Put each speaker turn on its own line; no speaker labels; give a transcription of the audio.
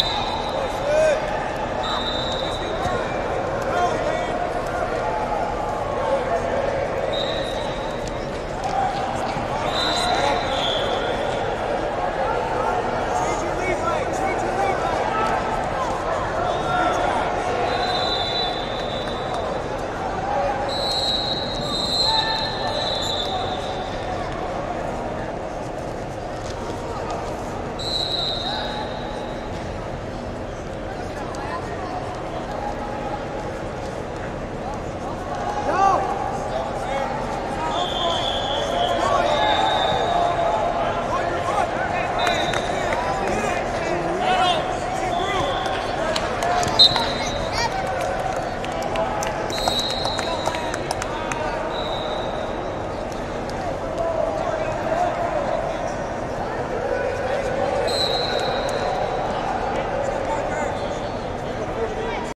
Thanks.